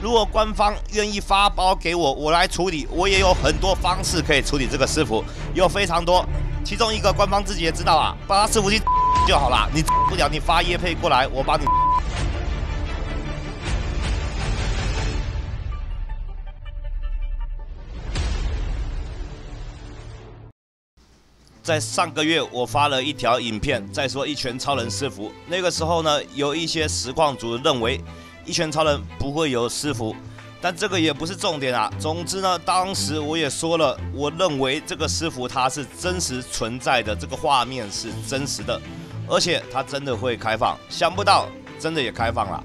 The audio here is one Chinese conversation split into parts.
如果官方愿意发包给我，我来处理，我也有很多方式可以处理这个师傅，有非常多。其中一个官方自己也知道啊，把他师傅去 就好了。你不了，你发叶配过来，我帮你。在上个月，我发了一条影片，在说一拳超人师傅。那个时候呢，有一些实况主认为一拳超人不会有师傅，但这个也不是重点啊。总之呢，当时我也说了，我认为这个师傅他是真实存在的，这个画面是真实的，而且他真的会开放。想不到，真的也开放了。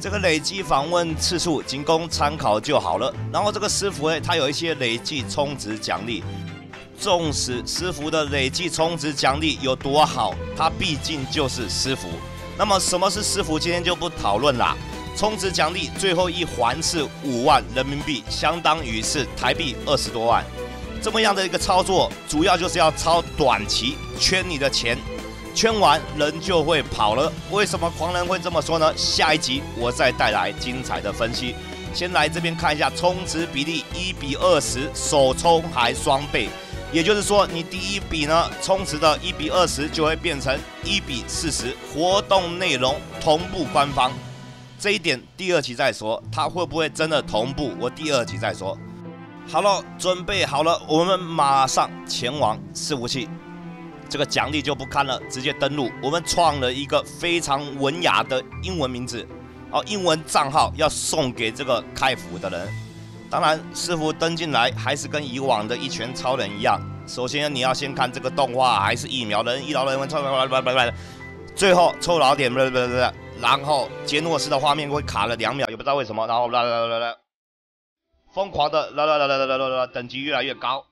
这个累计访问次数仅供参考就好了。然后这个师傅呢，他有一些累计充值奖励。纵使师傅的累计充值奖励有多好，他毕竟就是师傅。那么什么是师傅？今天就不讨论啦。充值奖励最后一环是五万人民币，相当于是台币二十多万。这么样的一个操作，主要就是要超短期圈你的钱，圈完人就会跑了。为什么狂人会这么说呢？下一集我再带来精彩的分析。先来这边看一下充值比例，一比二十，首充还双倍。也就是说，你第一笔呢充值的一比二十就会变成一比四十，活动内容同步官方，这一点第二期再说，它会不会真的同步？我第二期再说。好了，准备好了，我们马上前往伺服器，这个奖励就不看了，直接登录。我们创了一个非常文雅的英文名字，哦，英文账号要送给这个开服的人。当然，师傅登进来还是跟以往的一拳超人一样。首先你要先看这个动画，还是疫苗人、医疗人员超人，不不不最后抽老点，不不不不，然后杰诺斯的画面会卡了两秒，也不知道为什么。然后啦啦啦啦，疯狂的啦啦啦啦啦啦啦，等级越来越高。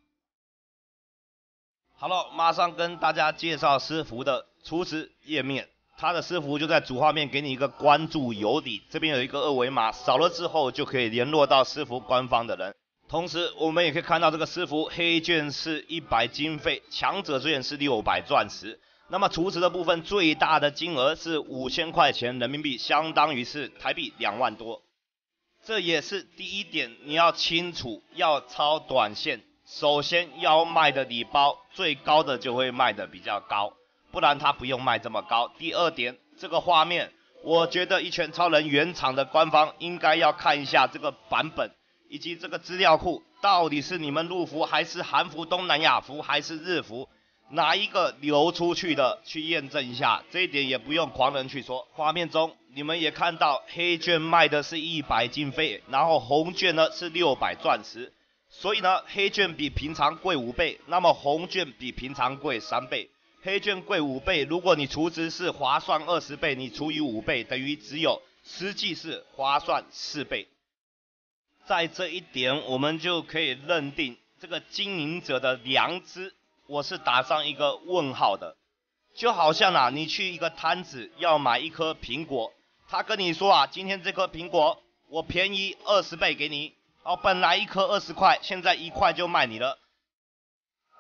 好了，马上跟大家介绍师傅的初始页面。他的师傅就在主画面给你一个关注有礼，这边有一个二维码，扫了之后就可以联络到师傅官方的人。同时，我们也可以看到这个师傅黑券是一百经费，强者之眼是六百钻石。那么储值的部分最大的金额是五千块钱人民币，相当于是台币两万多。这也是第一点，你要清楚，要抄短线，首先要卖的礼包最高的就会卖的比较高。不然他不用卖这么高。第二点，这个画面，我觉得一拳超人原厂的官方应该要看一下这个版本，以及这个资料库到底是你们入服还是韩服、东南亚服还是日服，哪一个流出去的去验证一下。这一点也不用狂人去说。画面中你们也看到黑券卖的是一百金费，然后红券呢是六百钻石，所以呢黑券比平常贵五倍，那么红券比平常贵三倍。黑券贵五倍，如果你除值是划算二十倍，你除以五倍等于只有实际是划算四倍。在这一点，我们就可以认定这个经营者的良知，我是打上一个问号的。就好像啊，你去一个摊子要买一颗苹果，他跟你说啊，今天这颗苹果我便宜二十倍给你，哦，本来一颗二十块，现在一块就卖你了。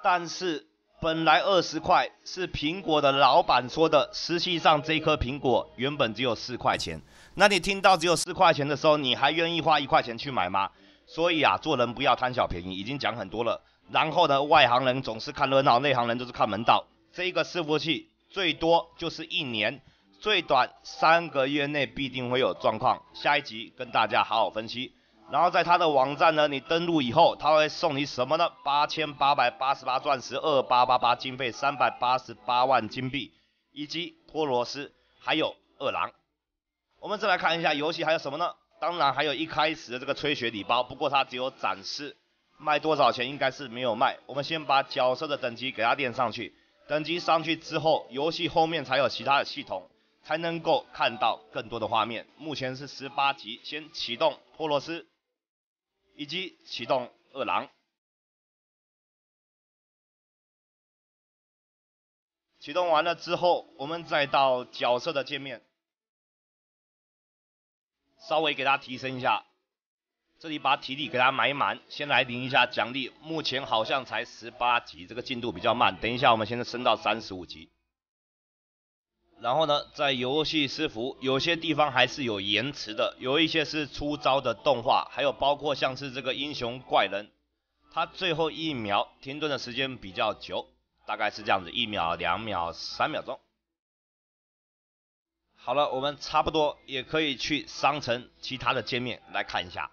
但是。本来二十块是苹果的老板说的，实际上这颗苹果原本只有四块钱。那你听到只有四块钱的时候，你还愿意花一块钱去买吗？所以啊，做人不要贪小便宜，已经讲很多了。然后呢，外行人总是看热闹，内行人都是看门道。这个伺服器最多就是一年，最短三个月内必定会有状况。下一集跟大家好好分析。然后在他的网站呢，你登录以后，他会送你什么呢？八千八百八十八钻石，二八八八经费，三百八十八万金币，以及托罗斯，还有二郎。我们再来看一下游戏还有什么呢？当然还有一开始的这个吹雪礼包，不过它只有展示，卖多少钱应该是没有卖。我们先把角色的等级给它垫上去，等级上去之后，游戏后面才有其他的系统，才能够看到更多的画面。目前是十八级，先启动托罗斯。以及启动二郎，启动完了之后，我们再到角色的界面，稍微给它提升一下，这里把体力给它买满，先来领一下奖励。目前好像才十八级，这个进度比较慢，等一下我们现在升到三十五级。然后呢，在游戏私服有些地方还是有延迟的，有一些是出招的动画，还有包括像是这个英雄怪人，他最后一秒停顿的时间比较久，大概是这样子，一秒、两秒、三秒钟。好了，我们差不多也可以去商城其他的界面来看一下。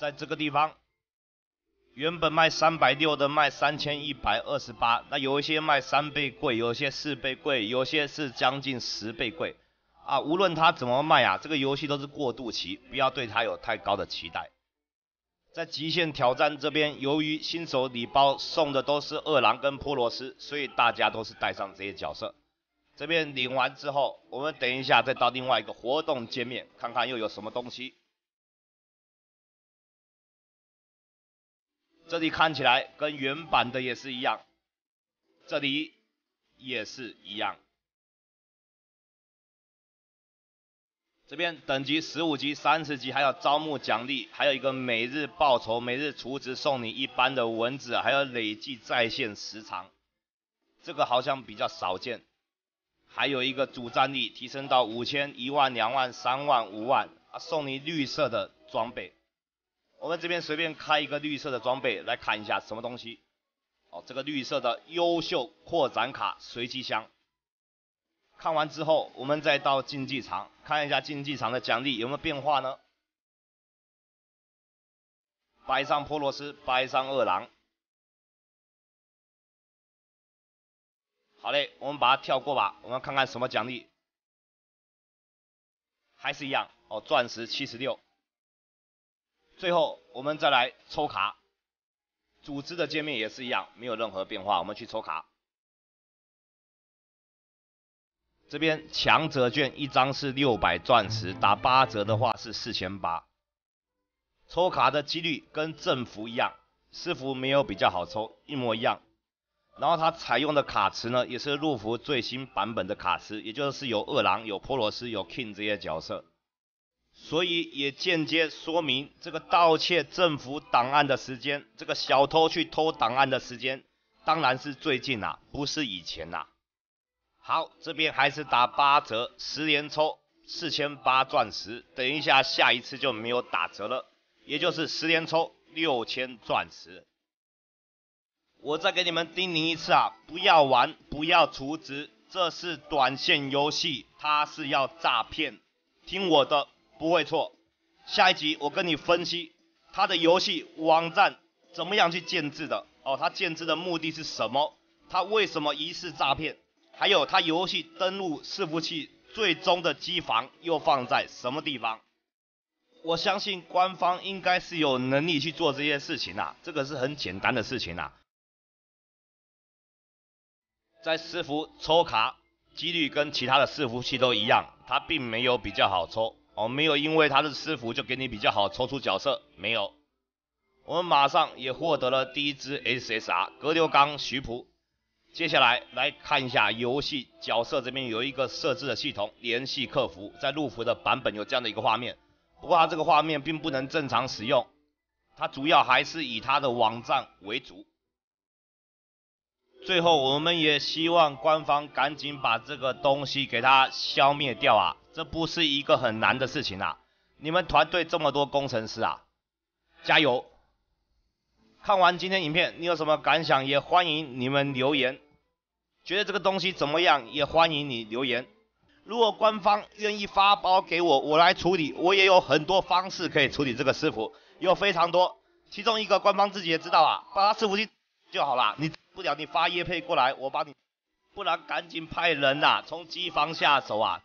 在这个地方，原本卖三百六的卖三千一百二十八，那有一些卖三倍贵，有些四倍贵，有些是将近十倍贵。啊，无论他怎么卖啊，这个游戏都是过渡期，不要对他有太高的期待。在极限挑战这边，由于新手礼包送的都是二郎跟波罗斯，所以大家都是带上这些角色。这边领完之后，我们等一下再到另外一个活动界面，看看又有什么东西。这里看起来跟原版的也是一样，这里也是一样。这边等级十五级、三十级，还有招募奖励，还有一个每日报酬，每日储值送你一般的文字，还有累计在线时长，这个好像比较少见。还有一个主战力提升到五千、一万、两万、三万、五万，啊，送你绿色的装备。我们这边随便开一个绿色的装备来看一下什么东西。哦，这个绿色的优秀扩展卡随机箱。看完之后，我们再到竞技场看一下竞技场的奖励有没有变化呢？摆上波罗斯，摆上二郎。好嘞，我们把它跳过吧。我们看看什么奖励，还是一样哦，钻石七十六。最后我们再来抽卡，组织的界面也是一样，没有任何变化。我们去抽卡。这边强者券一张是六百钻石，打八折的话是四千八。抽卡的几率跟正服一样，私服没有比较好抽，一模一样。然后它采用的卡池呢，也是入服最新版本的卡池，也就是有饿狼、有波罗斯、有 King 这些角色。所以也间接说明这个盗窃政府档案的时间，这个小偷去偷档案的时间，当然是最近啦，不是以前啦。好，这边还是打八折，十连抽四千八钻石，等一下下一次就没有打折了，也就是十连抽六千钻石。我再给你们叮咛一次啊，不要玩，不要储值，这是短线游戏，它是要诈骗，听我的，不会错。下一集我跟你分析他的游戏网站怎么样去建制的，哦，他建制的目的是什么？他为什么疑似诈骗？还有他游戏登录伺服器最终的机房又放在什么地方？我相信官方应该是有能力去做这些事情啊，这个是很简单的事情啊。在私服抽卡几率跟其他的伺服器都一样，它并没有比较好抽哦，没有因为他是私服就给你比较好抽出角色，没有。我们马上也获得了第一支 SSR 格流刚徐普。接下来来看一下游戏角色这边有一个设置的系统，联系客服，在陆服的版本有这样的一个画面，不过它这个画面并不能正常使用，它主要还是以它的网站为主。最后我们也希望官方赶紧把这个东西给它消灭掉啊，这不是一个很难的事情啊，你们团队这么多工程师啊，加油！看完今天影片，你有什么感想？也欢迎你们留言。觉得这个东西怎么样？也欢迎你留言。如果官方愿意发包给我，我来处理，我也有很多方式可以处理这个师傅，有非常多。其中一个官方自己也知道啊，把他师傅去就好了。你不了，你发叶配过来，我帮你。不然赶紧派人呐，从机房下手啊。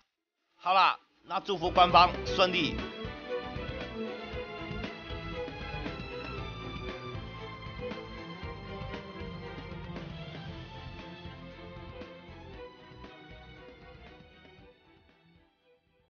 好啦，那祝福官方顺利。